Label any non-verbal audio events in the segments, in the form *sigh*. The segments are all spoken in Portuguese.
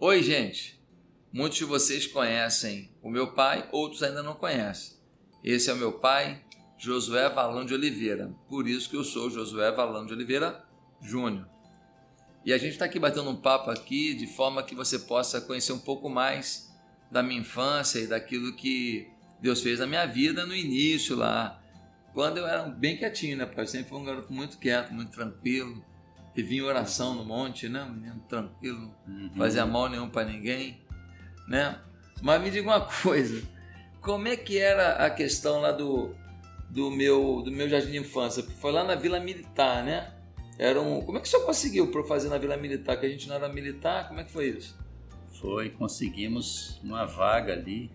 Oi, gente! Muitos de vocês conhecem o meu pai, outros ainda não conhecem. Esse é o meu pai, Josué Valão de Oliveira. Por isso que eu sou Josué Valão de Oliveira Júnior. E a gente está aqui batendo um papo aqui de forma que você possa conhecer um pouco mais da minha infância e daquilo que Deus fez na minha vida no início lá, quando eu era bem quietinho, né? Porque eu sempre fui um garoto muito quieto, muito tranquilo. Vivia em oração no monte, né? Um menino tranquilo, uhum. fazia mal nenhum para ninguém, né? Mas me diga uma *laughs* coisa, como é que era a questão lá do, do, meu, do meu jardim de infância? Foi lá na Vila Militar, né? Era um, como é que o senhor conseguiu para fazer na Vila Militar? Que a gente não era militar, como é que foi isso? Foi, conseguimos uma vaga ali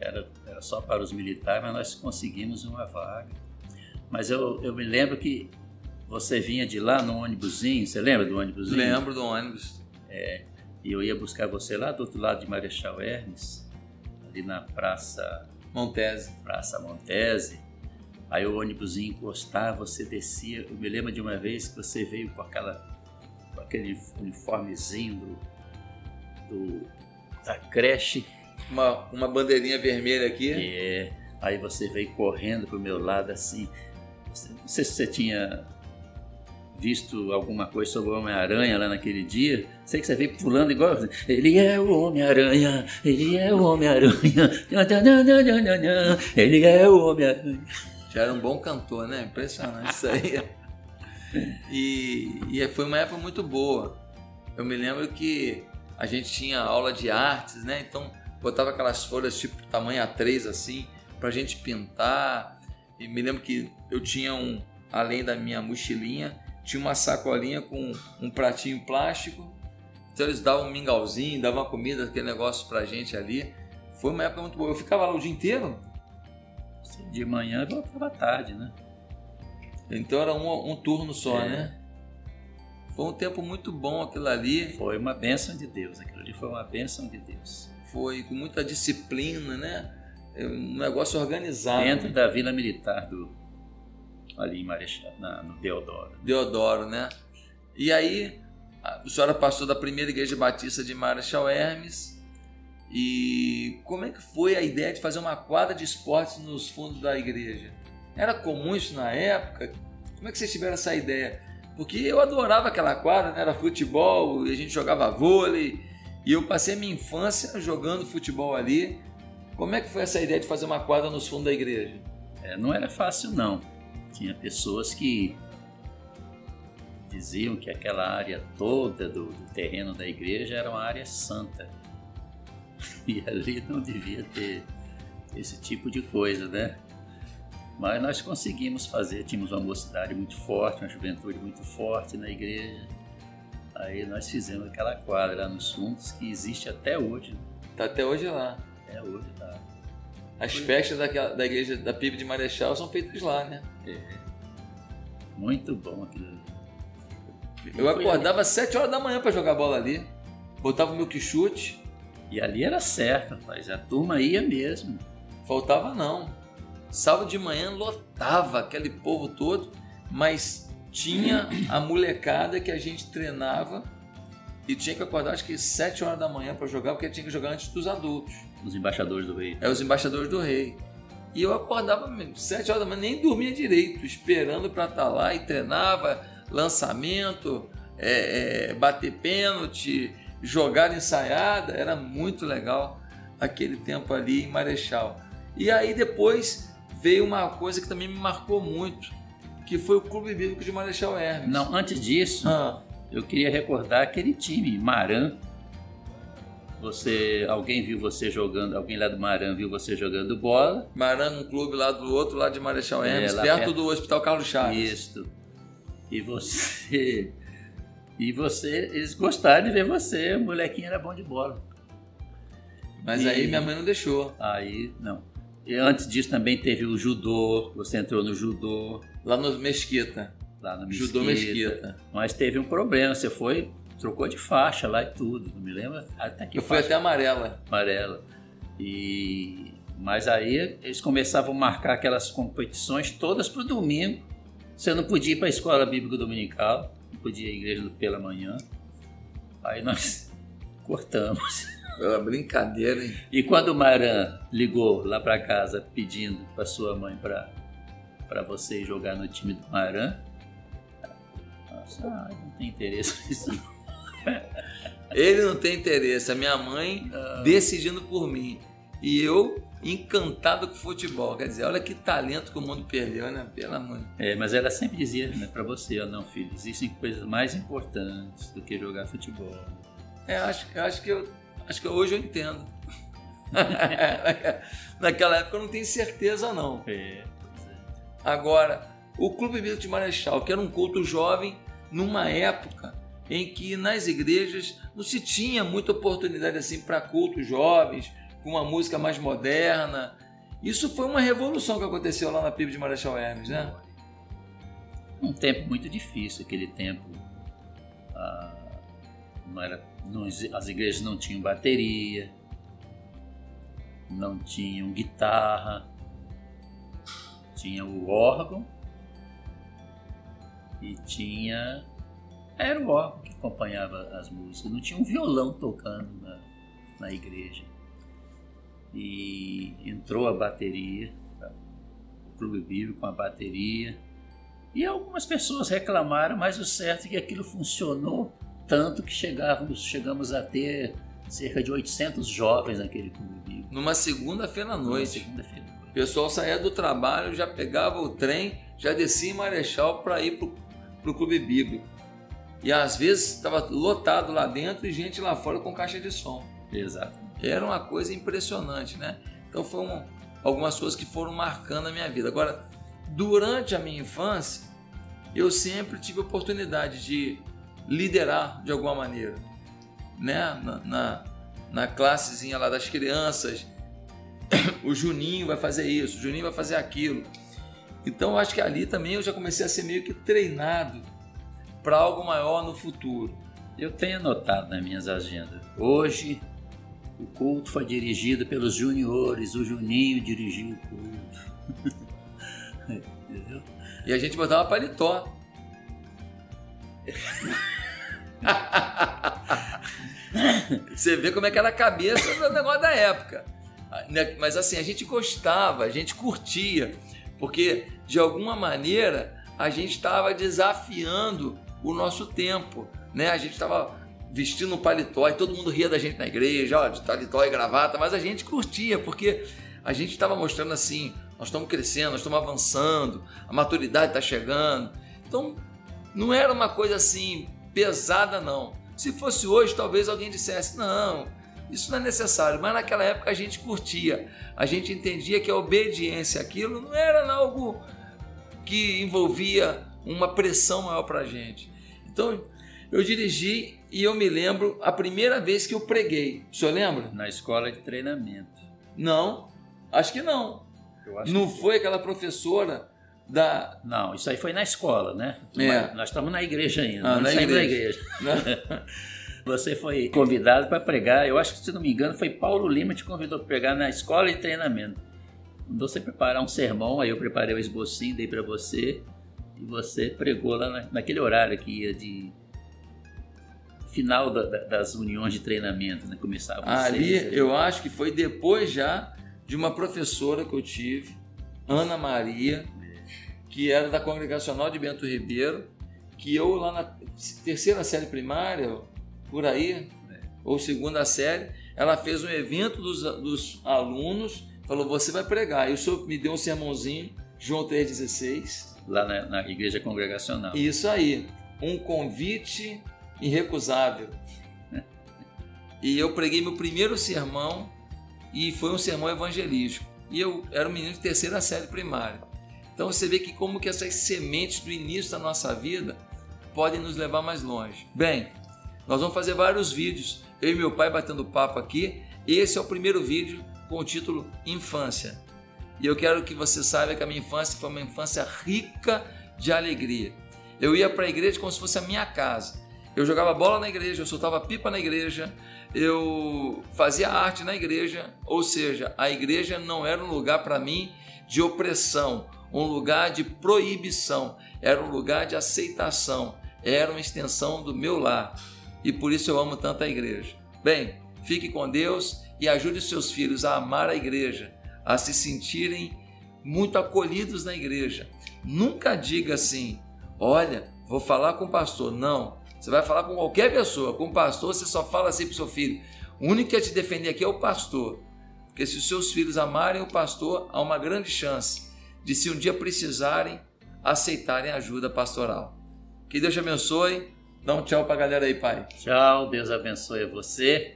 era, era só para os militares, mas nós conseguimos uma vaga. Mas eu, eu me lembro que você vinha de lá no ônibusinho, você lembra do ônibusinho? Lembro do ônibus. É, e eu ia buscar você lá do outro lado de Marechal Hermes, ali na Praça... Montese. Praça Montese. Aí o ônibusinho encostava, você descia. Eu me lembro de uma vez que você veio com aquela com aquele uniformezinho do, do da creche uma, uma bandeirinha vermelha aqui. É. Aí você veio correndo pro meu lado assim. Não sei se você tinha visto alguma coisa sobre o Homem-Aranha lá naquele dia. Sei que você veio pulando igual. Ele é o Homem-Aranha, ele é o Homem-Aranha, ele é o Homem-Aranha. Já era um bom cantor, né? Impressionante isso aí. *laughs* E, e foi uma época muito boa. Eu me lembro que a gente tinha aula de artes, né? Então botava aquelas folhas tipo tamanho A3 assim, pra gente pintar. E me lembro que eu tinha um, além da minha mochilinha, tinha uma sacolinha com um pratinho plástico. Então eles davam um mingauzinho, davam uma comida, aquele negócio pra gente ali. Foi uma época muito boa. Eu ficava lá o dia inteiro. De manhã e voltava à tarde, né? Então era um, um turno só, é. né? Foi um tempo muito bom aquilo ali. Foi uma bênção de Deus. Aquilo ali foi uma bênção de Deus foi com muita disciplina, né? É um negócio organizado. Dentro da Vila Militar do ali em Marechal, na, no Deodoro. Deodoro, né? E aí a senhora passou da primeira igreja batista de Marechal Hermes. E como é que foi a ideia de fazer uma quadra de esportes nos fundos da igreja? Era comum isso na época? Como é que vocês tiveram essa ideia? Porque eu adorava aquela quadra, né? era futebol, a gente jogava vôlei, e eu passei a minha infância jogando futebol ali. Como é que foi essa ideia de fazer uma quadra nos fundos da igreja? É, não era fácil não. Tinha pessoas que diziam que aquela área toda do, do terreno da igreja era uma área santa. *laughs* E ali não devia ter esse tipo de coisa, né? Mas nós conseguimos fazer, tínhamos uma mocidade muito forte, uma juventude muito forte na igreja. Aí nós fizemos aquela quadra lá nos fundos que existe até hoje. Tá até hoje lá. Até hoje tá. As festas daquela, da igreja da PIB de Marechal são feitas lá, né? É. Muito bom aquilo ali. Eu acordava às 7 horas da manhã para jogar bola ali. Botava o meu chute. E ali era certo, rapaz. A turma ia mesmo. Faltava não. Sábado de manhã lotava aquele povo todo, mas tinha a molecada que a gente treinava e tinha que acordar acho que 7 horas da manhã para jogar, porque tinha que jogar antes dos adultos. Os embaixadores do rei. É, os embaixadores do rei. E eu acordava 7 horas da manhã, nem dormia direito, esperando para estar tá lá e treinava lançamento, é, é, bater pênalti, jogar ensaiada. Era muito legal aquele tempo ali em Marechal. E aí depois veio uma coisa que também me marcou muito que foi o Clube Bíblico de Marechal Hermes. Não, antes disso, ah. Eu queria recordar aquele time, Maran. Você, alguém viu você jogando, alguém lá do Maran viu você jogando bola. Maran, um clube lá do outro lado de Marechal é, Hermes, é, perto, perto, do Hospital Carlos Chaves. Isso. E você *laughs* e você, eles gostaram de ver você, o molequinho era bom de bola. Mas e, aí minha mãe não deixou. Aí, não. E antes disso também teve o judô, você entrou no judô. Lá no Mesquita. Lá no Mesquita. Judô Mesquita. Mas teve um problema, você foi, trocou de faixa lá e tudo, não me lembro até que Eu fui até amarela. Amarela. E... Mas aí eles começavam a marcar aquelas competições todas para o domingo. Você não podia ir para a escola bíblica dominical, não podia ir à igreja pela manhã. Aí nós *laughs* Cortamos. Pela brincadeira, hein? E quando o Maran ligou lá para casa pedindo para sua mãe para você jogar no time do Maran, ah, não tem interesse *laughs* nisso. Ele não tem interesse, a minha mãe ah. decidindo por mim. E eu encantado com futebol. Quer dizer, olha que talento que o mundo perdeu, né? Pela mãe. É, mas ela sempre dizia né, para você, ó, não, filho, existem coisas mais importantes do que jogar futebol. É, acho, acho que eu acho que hoje eu entendo. *laughs* Naquela época eu não tenho certeza não. É, é. Agora, o Clube Bíblico de Marechal, que era um culto jovem, numa época em que nas igrejas não se tinha muita oportunidade assim para cultos jovens, com uma música mais moderna. Isso foi uma revolução que aconteceu lá na PIB de Marechal Hermes, né? Um tempo muito difícil, aquele tempo. Ah, não era, não, as igrejas não tinham bateria, não tinham guitarra, tinha o órgão e tinha. Era o órgão que acompanhava as músicas, não tinha um violão tocando na, na igreja e entrou a bateria, o Clube Bíblico com a bateria. E algumas pessoas reclamaram, mas o certo é que aquilo funcionou tanto que chegávamos, chegamos a ter cerca de 800 jovens naquele Clube Bíblico. Numa segunda-feira à noite. Segunda-feira. O pessoal saía do trabalho, já pegava o trem, já descia em Marechal para ir para o Clube Bíblico. E às vezes estava lotado lá dentro e gente lá fora com caixa de som. Exato era uma coisa impressionante, né? Então foram algumas coisas que foram marcando a minha vida. Agora, durante a minha infância, eu sempre tive oportunidade de liderar de alguma maneira, né? Na, na, na classezinha lá das crianças, *coughs* o Juninho vai fazer isso, o Juninho vai fazer aquilo. Então, eu acho que ali também eu já comecei a ser meio que treinado para algo maior no futuro. Eu tenho anotado nas minhas agendas. Hoje o culto foi dirigido pelos juniores, o Juninho dirigiu o culto. *laughs* Entendeu? E a gente botava paletó. *laughs* Você vê como é que era a cabeça do negócio da época. Mas assim, a gente gostava, a gente curtia, porque de alguma maneira a gente estava desafiando o nosso tempo, né? A gente estava vestindo um paletó e todo mundo ria da gente na igreja, ó, de paletó e gravata, mas a gente curtia, porque a gente estava mostrando assim, nós estamos crescendo, nós estamos avançando, a maturidade está chegando. Então, não era uma coisa assim pesada, não. Se fosse hoje, talvez alguém dissesse, não, isso não é necessário, mas naquela época a gente curtia, a gente entendia que a obediência àquilo não era algo que envolvia uma pressão maior para a gente. Então, eu dirigi e eu me lembro a primeira vez que eu preguei. O senhor lembra? Na escola de treinamento. Não, acho que não. Acho não que foi aquela professora da. Não, isso aí foi na escola, né? É. nós estamos na igreja ainda. Ah, na igreja. da igreja. *laughs* Você foi convidado para pregar, eu acho que, se não me engano, foi Paulo Lima que te convidou para pregar na escola de treinamento. Mandou você preparar um sermão, aí eu preparei o esbocinho, dei para você, e você pregou lá naquele horário que ia de final da, da, das uniões de treinamento, né? Começava ali, eu acho que foi depois já de uma professora que eu tive, Ana Maria, que era da Congregacional de Bento Ribeiro, que eu lá na terceira série primária, por aí, ou segunda série, ela fez um evento dos, dos alunos, falou, você vai pregar. E o senhor me deu um sermãozinho, João 3,16. Lá na, na igreja congregacional. Isso aí. Um convite irrecusável. *laughs* E eu preguei meu primeiro sermão e foi um sermão evangelístico. E eu era um menino de terceira série primária. Então você vê que como que essas sementes do início da nossa vida podem nos levar mais longe. Bem, nós vamos fazer vários vídeos. Eu e meu pai batendo papo aqui. Esse é o primeiro vídeo com o título Infância. E eu quero que você saiba que a minha infância foi uma infância rica de alegria. Eu ia para a igreja como se fosse a minha casa. Eu jogava bola na igreja, eu soltava pipa na igreja, eu fazia arte na igreja, ou seja, a igreja não era um lugar para mim de opressão, um lugar de proibição, era um lugar de aceitação, era uma extensão do meu lar. E por isso eu amo tanto a igreja. Bem, fique com Deus e ajude os seus filhos a amar a igreja, a se sentirem muito acolhidos na igreja. Nunca diga assim: olha, vou falar com o pastor. Não, você vai falar com qualquer pessoa. Com o pastor, você só fala assim para o seu filho. O único que é te defender aqui é o pastor. Porque se os seus filhos amarem o pastor, há uma grande chance de, se um dia precisarem, aceitarem ajuda pastoral. Que Deus te abençoe. Dá um tchau para a galera aí, pai. Tchau, Deus abençoe você.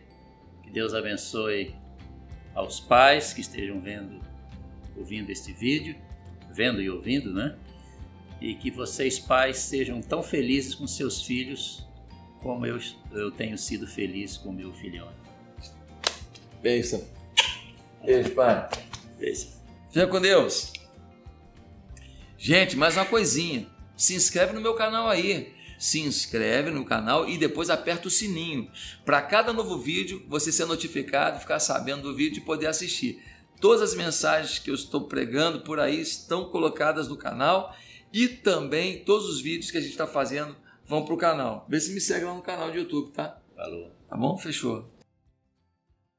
Que Deus abençoe aos pais que estejam vendo, ouvindo este vídeo, vendo e ouvindo, né? E que vocês, pais, sejam tão felizes com seus filhos como eu, eu tenho sido feliz com meu filhão. Beijo. Beijo, pai. Beijo. Fica com Deus. Gente, mais uma coisinha. Se inscreve no meu canal aí. Se inscreve no canal e depois aperta o sininho. Para cada novo vídeo, você ser notificado, ficar sabendo do vídeo e poder assistir. Todas as mensagens que eu estou pregando por aí estão colocadas no canal e também todos os vídeos que a gente está fazendo vão para o canal. Vê se me segue lá no canal de YouTube, tá? Falou. Tá bom? Fechou.